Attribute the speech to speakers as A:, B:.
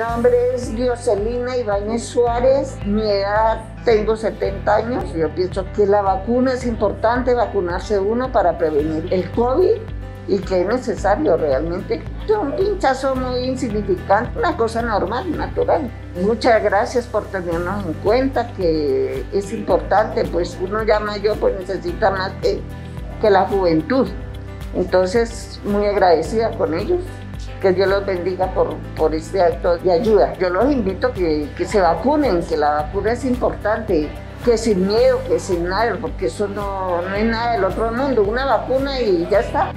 A: nombre es Dioselina Ibáñez Suárez, mi edad tengo 70 años, yo pienso que la vacuna es importante, vacunarse uno para prevenir el COVID y que es necesario realmente. Un pinchazo muy insignificante, una cosa normal, natural. Muchas gracias por tenernos en cuenta, que es importante, pues uno ya mayor pues necesita más que, que la juventud. Entonces, muy agradecida con ellos. Que Dios los bendiga por, por este acto de ayuda. Yo los invito que, que se vacunen, que la vacuna es importante que sin miedo, que sin nada, porque eso no, no es nada del otro mundo, una vacuna y ya está.